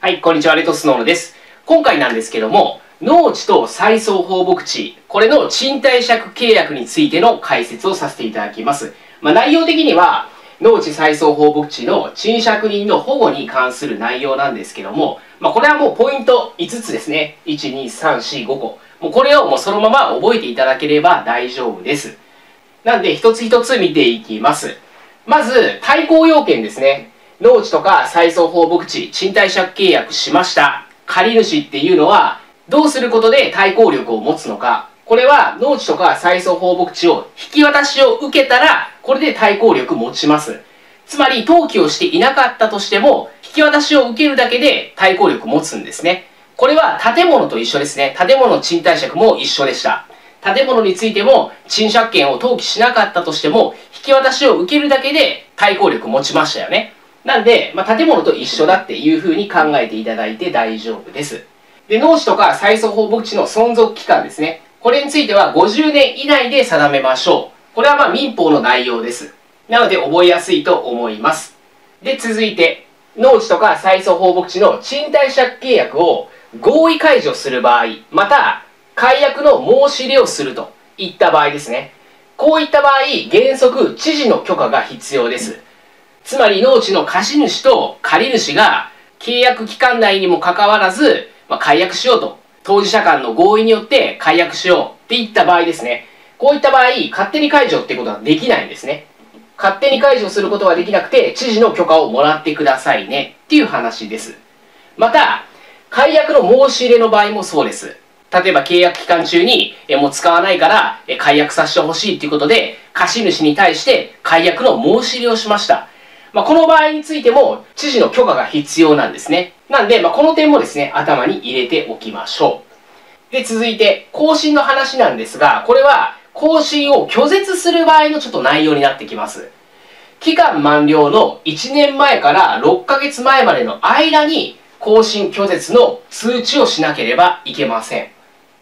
はい、こんにちは、レトスノーノです。今回なんですけども、農地と再送放牧地、これの賃貸借契約についての解説をさせていただきます。まあ、内容的には、農地再送放牧地の賃借人の保護に関する内容なんですけども、まあ、これはもうポイント5つですね。1、2、3、4、5個。もうこれをもうそのまま覚えていただければ大丈夫です。なんで、一つ一つ見ていきます。まず、対抗要件ですね。農地とか再送放牧地、賃貸借契約しました。借り主っていうのは、どうすることで対抗力を持つのか。これは農地とか再送放牧地を引き渡しを受けたら、これで対抗力持ちます。つまり、登記をしていなかったとしても、引き渡しを受けるだけで対抗力持つんですね。これは建物と一緒ですね。建物賃貸借も一緒でした。建物についても賃借権を登記しなかったとしても、引き渡しを受けるだけで対抗力持ちましたよね。なんで、まあ、建物と一緒だっていうふうに考えていただいて大丈夫です。で、農地とか再送放牧地の存続期間ですね。これについては50年以内で定めましょう。これはまあ民法の内容です。なので覚えやすいと思います。で、続いて、農地とか再送放牧地の賃貸借契約を合意解除する場合、また、解約の申し入れをするといった場合ですね。こういった場合、原則、知事の許可が必要です。つまり農地の貸主と借主が契約期間内にもかかわらず、まあ、解約しようと。当事者間の合意によって解約しようっていった場合ですね。こういった場合、勝手に解除ってことはできないんですね。勝手に解除することはできなくて、知事の許可をもらってくださいねっていう話です。また、解約の申し入れの場合もそうです。例えば契約期間中に、えもう使わないから、え解約させてほしいっていうことで、貸主に対して解約の申し入れをしました。まあ、この場合についても、知事の許可が必要なんですね。なんで、まあ、この点もですね、頭に入れておきましょう。で、続いて、更新の話なんですが、これは、更新を拒絶する場合のちょっと内容になってきます。期間満了の1年前から6ヶ月前までの間に、更新拒絶の通知をしなければいけません。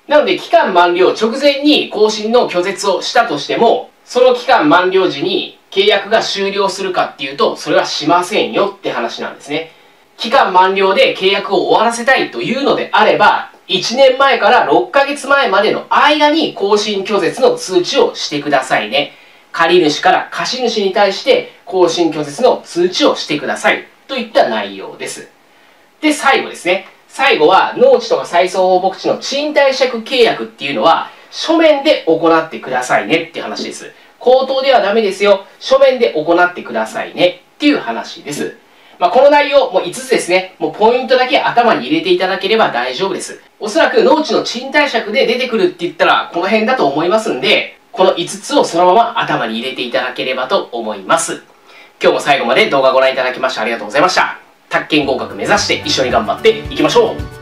なので、期間満了直前に更新の拒絶をしたとしても、その期間満了時に契約が終了するかっていうと、それはしませんよって話なんですね。期間満了で契約を終わらせたいというのであれば、1年前から6ヶ月前までの間に更新拒絶の通知をしてくださいね。借主から貸主に対して更新拒絶の通知をしてくださいといった内容です。で、最後ですね。最後は農地とか再送放牧地の賃貸借契約っていうのは書面で行ってくださいねって話です。口頭ではダメですよ。書面で行ってくださいね。っていう話です。まあ、この内容、もう5つですね。もうポイントだけ頭に入れていただければ大丈夫です。おそらく農地の賃貸借で出てくるって言ったら、この辺だと思いますんで、この5つをそのまま頭に入れていただければと思います。今日も最後まで動画ご覧いただきましてありがとうございました。宅建合格目指して一緒に頑張っていきましょう